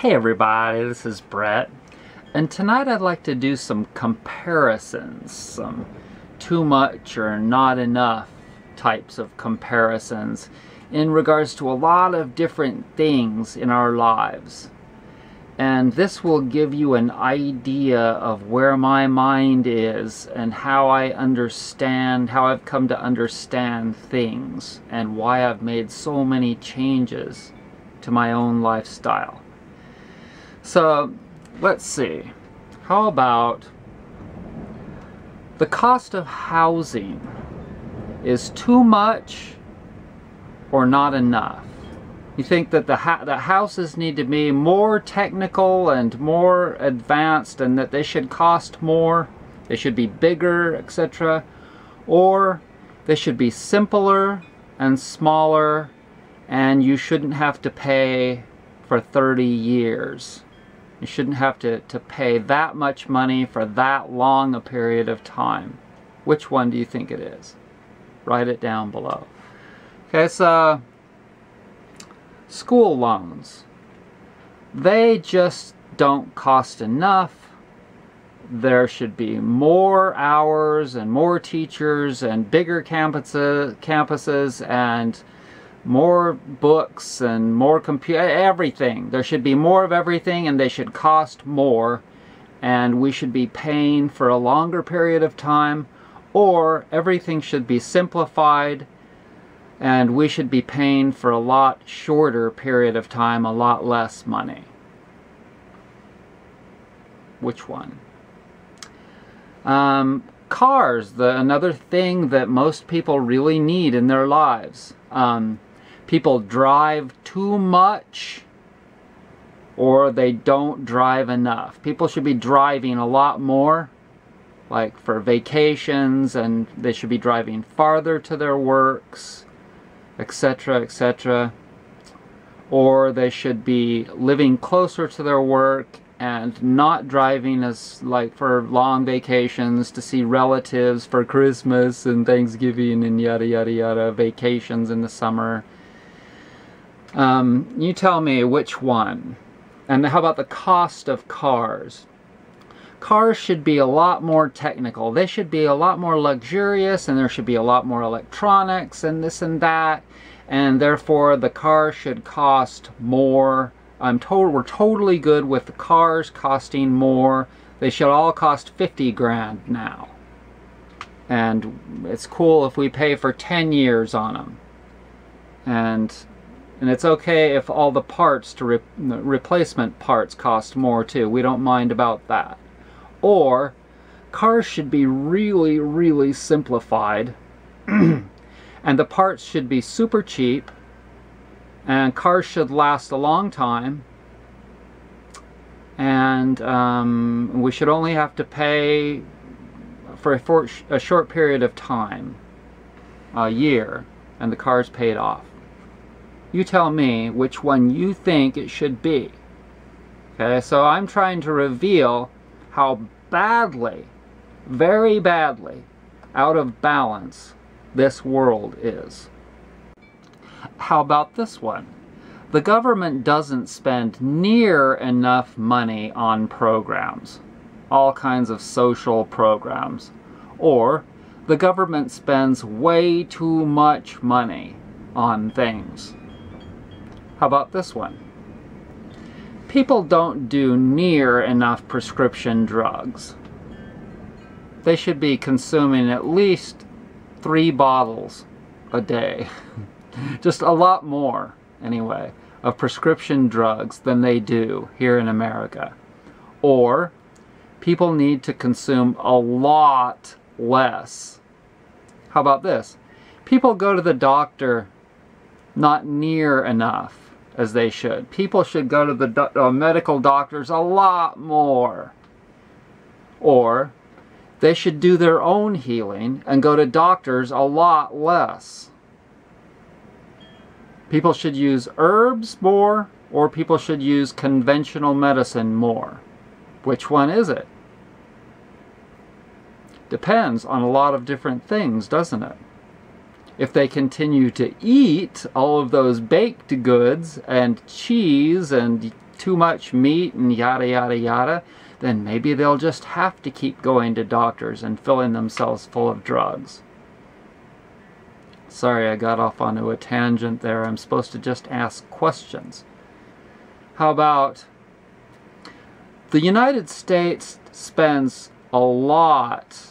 Hey everybody, this is Brett, and tonight I'd like to do some comparisons, some too much or not enough types of comparisons in regards to a lot of different things in our lives. And this will give you an idea of where my mind is and how I understand, how I've come to understand things and why I've made so many changes to my own lifestyle. So let's see. How about the cost of housing is too much or not enough? You think that the, the houses need to be more technical and more advanced and that they should cost more, they should be bigger, etc. Or they should be simpler and smaller and you shouldn't have to pay for 30 years. You shouldn't have to, to pay that much money for that long a period of time. Which one do you think it is? Write it down below. Okay, so school loans. They just don't cost enough. There should be more hours and more teachers and bigger campuses, campuses and more books and more computer everything. There should be more of everything and they should cost more. And we should be paying for a longer period of time or everything should be simplified and we should be paying for a lot shorter period of time a lot less money. Which one? Um, cars the another thing that most people really need in their lives. Um, people drive too much or they don't drive enough. People should be driving a lot more, like for vacations, and they should be driving farther to their works, etc., etc. Or they should be living closer to their work and not driving as like for long vacations to see relatives for Christmas and Thanksgiving and yada yada yada vacations in the summer um, you tell me which one. And how about the cost of cars? Cars should be a lot more technical. They should be a lot more luxurious and there should be a lot more electronics and this and that. And therefore the car should cost more. I'm told we're totally good with the cars costing more. They should all cost 50 grand now. And it's cool if we pay for 10 years on them. And and it's okay if all the parts to re replacement parts cost more too. We don't mind about that. Or cars should be really, really simplified. and the parts should be super cheap. And cars should last a long time. And um, we should only have to pay for a, for a short period of time, a year, and the car's paid off. You tell me which one you think it should be. Okay, so I'm trying to reveal how badly, very badly, out of balance this world is. How about this one? The government doesn't spend near enough money on programs, all kinds of social programs. Or the government spends way too much money on things. How about this one? People don't do near enough prescription drugs. They should be consuming at least three bottles a day. Just a lot more, anyway, of prescription drugs than they do here in America. Or people need to consume a lot less. How about this? People go to the doctor not near enough as they should. People should go to the do uh, medical doctors a lot more. Or they should do their own healing and go to doctors a lot less. People should use herbs more or people should use conventional medicine more. Which one is it? Depends on a lot of different things, doesn't it? If they continue to eat all of those baked goods and cheese and too much meat and yada yada yada, then maybe they'll just have to keep going to doctors and filling themselves full of drugs. Sorry, I got off onto a tangent there. I'm supposed to just ask questions. How about the United States spends a lot,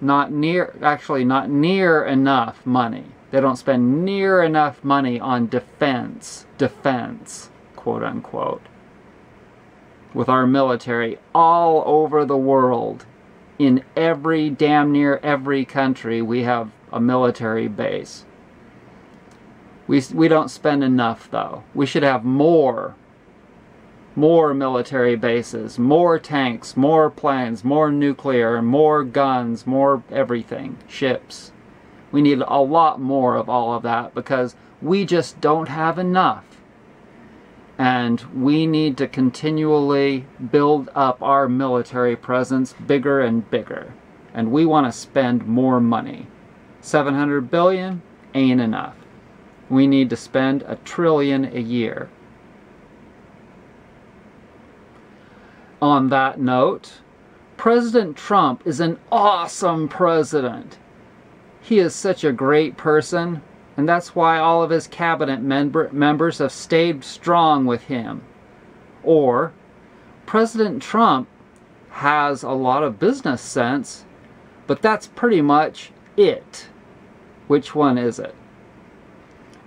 not near, actually not near enough money. They don't spend near enough money on defense, defense, quote unquote, with our military all over the world. In every, damn near every country, we have a military base. We, we don't spend enough, though. We should have more more military bases, more tanks, more planes, more nuclear, more guns, more everything, ships. We need a lot more of all of that because we just don't have enough. And we need to continually build up our military presence bigger and bigger. And we want to spend more money. 700 billion ain't enough. We need to spend a trillion a year. On that note, President Trump is an awesome president. He is such a great person, and that's why all of his cabinet member members have stayed strong with him. Or, President Trump has a lot of business sense, but that's pretty much it. Which one is it?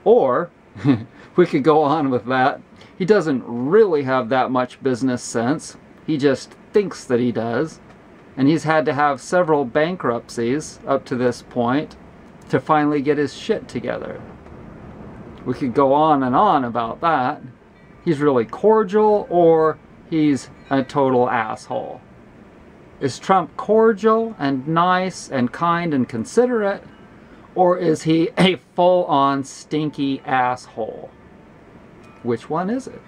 Or, we could go on with that. He doesn't really have that much business sense, he just thinks that he does. And he's had to have several bankruptcies up to this point to finally get his shit together. We could go on and on about that. He's really cordial or he's a total asshole. Is Trump cordial and nice and kind and considerate? Or is he a full on stinky asshole? Which one is it?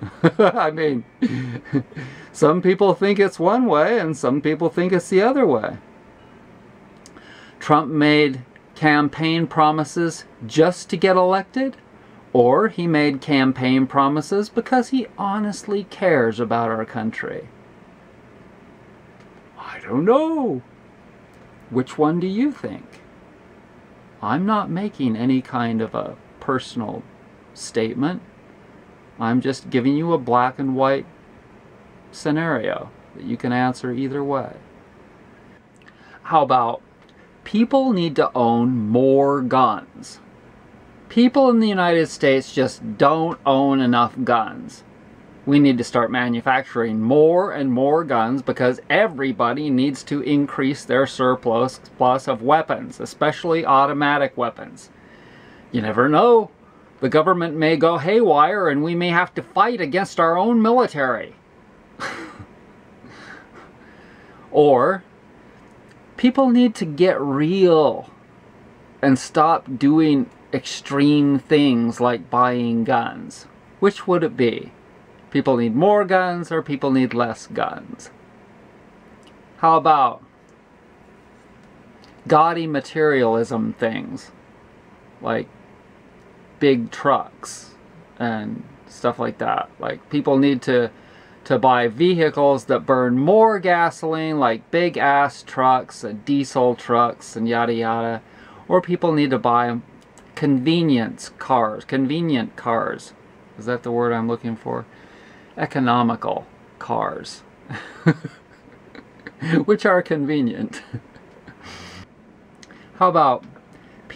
I mean, some people think it's one way and some people think it's the other way. Trump made campaign promises just to get elected, or he made campaign promises because he honestly cares about our country. I don't know. Which one do you think? I'm not making any kind of a personal statement. I'm just giving you a black and white scenario that you can answer either way. How about people need to own more guns? People in the United States just don't own enough guns. We need to start manufacturing more and more guns because everybody needs to increase their surplus plus of weapons, especially automatic weapons. You never know the government may go haywire and we may have to fight against our own military. or people need to get real and stop doing extreme things like buying guns. Which would it be? People need more guns or people need less guns? How about gaudy materialism things? Like big trucks and stuff like that. Like people need to to buy vehicles that burn more gasoline like big ass trucks and diesel trucks and yada yada. Or people need to buy convenience cars convenient cars. Is that the word I'm looking for? Economical cars. Which are convenient. How about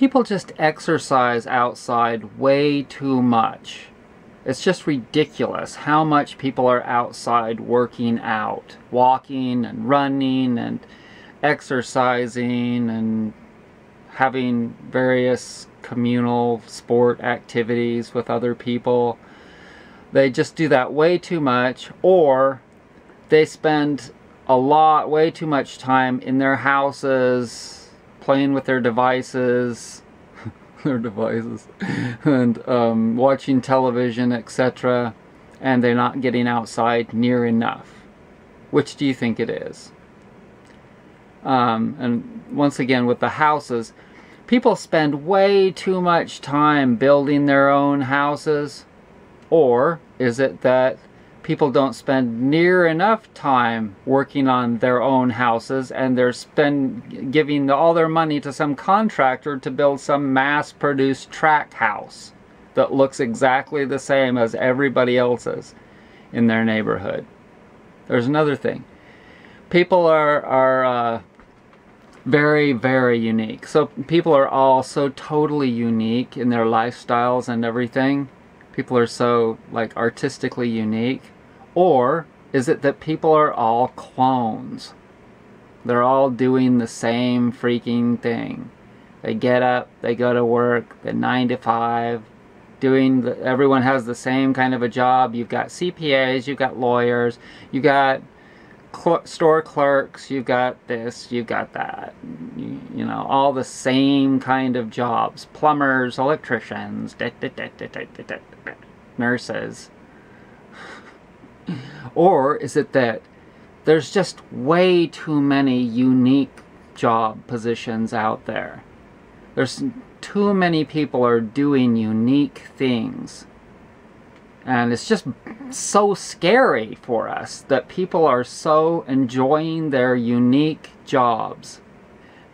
people just exercise outside way too much. It's just ridiculous how much people are outside working out, walking and running and exercising and having various communal sport activities with other people. They just do that way too much or they spend a lot, way too much time in their houses playing with their devices, their devices, and um, watching television, etc., and they're not getting outside near enough. Which do you think it is? Um, and once again, with the houses, people spend way too much time building their own houses. Or is it that people don't spend near enough time working on their own houses and they're spend giving all their money to some contractor to build some mass produced track house that looks exactly the same as everybody else's in their neighborhood. There's another thing. People are are uh, very very unique. So people are all so totally unique in their lifestyles and everything people are so like artistically unique? Or is it that people are all clones? They're all doing the same freaking thing. They get up, they go to work, the 9 to 5, doing the, everyone has the same kind of a job. You've got CPAs, you've got lawyers, you got cl store clerks, you've got this, you've got that. You, you, know, all the same kind of jobs. Plumbers, electricians, nurses. or is it that there's just way too many unique job positions out there? There's too many people are doing unique things and it's just so scary for us that people are so enjoying their unique jobs.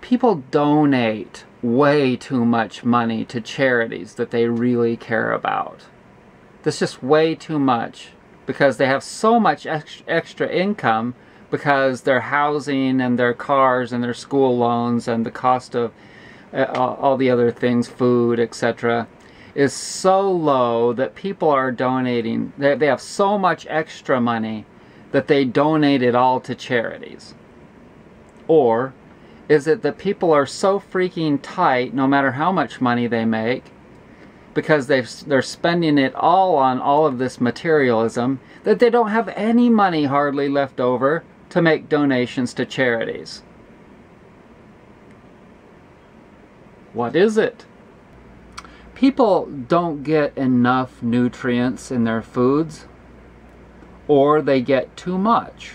People donate way too much money to charities that they really care about. That's just way too much because they have so much extra income because their housing and their cars and their school loans and the cost of uh, all the other things, food, etc is so low that people are donating, they, they have so much extra money that they donate it all to charities? Or is it that people are so freaking tight no matter how much money they make because they they're spending it all on all of this materialism that they don't have any money hardly left over to make donations to charities? What is it? People don't get enough nutrients in their foods or they get too much.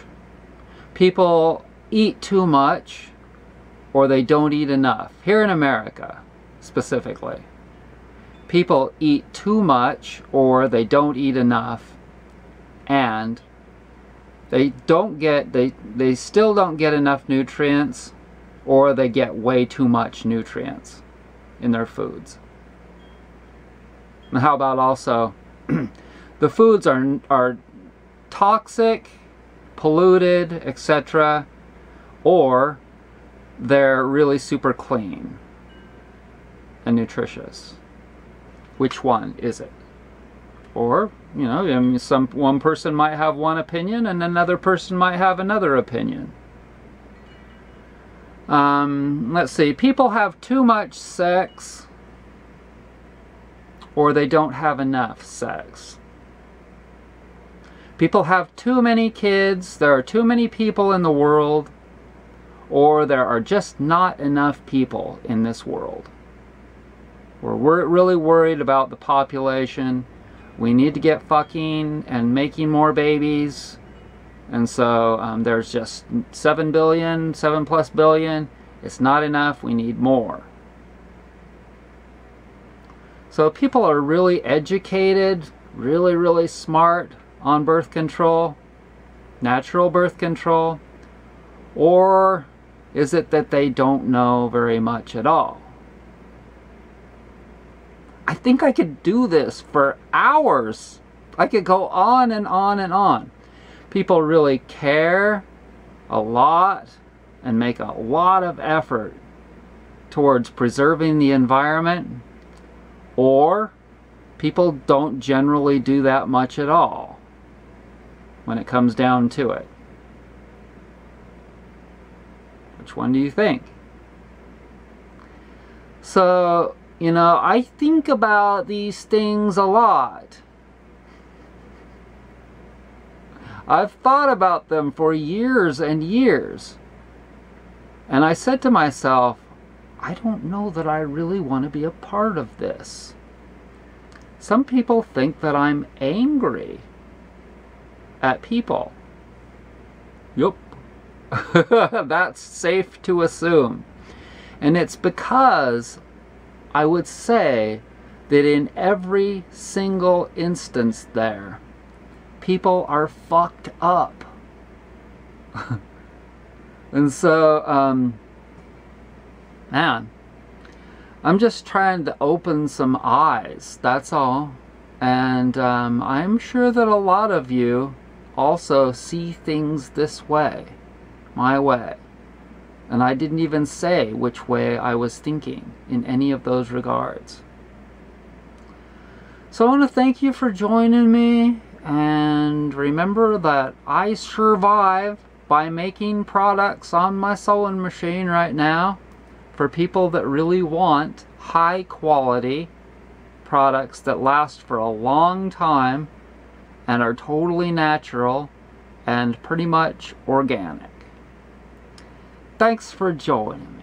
People eat too much or they don't eat enough. Here in America, specifically. People eat too much or they don't eat enough and they don't get they they still don't get enough nutrients or they get way too much nutrients in their foods. And how about also the foods are are toxic, polluted, etc. or they're really super clean and nutritious. Which one is it? Or, you know, I mean, some one person might have one opinion and another person might have another opinion. Um, let's see, people have too much sex or they don't have enough sex. People have too many kids, there are too many people in the world, or there are just not enough people in this world. We're really worried about the population. We need to get fucking and making more babies. And so um, there's just 7 billion, 7 plus billion. It's not enough. We need more. So people are really educated, really, really smart on birth control, natural birth control, or is it that they don't know very much at all? I think I could do this for hours. I could go on and on and on. People really care a lot and make a lot of effort towards preserving the environment or people don't generally do that much at all when it comes down to it. Which one do you think? So, you know, I think about these things a lot. I've thought about them for years and years. And I said to myself, I don't know that I really want to be a part of this. Some people think that I'm angry at people. Yup. That's safe to assume. And it's because I would say that in every single instance there, people are fucked up. and so, um, man, I'm just trying to open some eyes, that's all. And um, I'm sure that a lot of you also see things this way, my way. And I didn't even say which way I was thinking in any of those regards. So I want to thank you for joining me and remember that I survive by making products on my sewing machine right now for people that really want high quality products that last for a long time and are totally natural and pretty much organic. Thanks for joining me.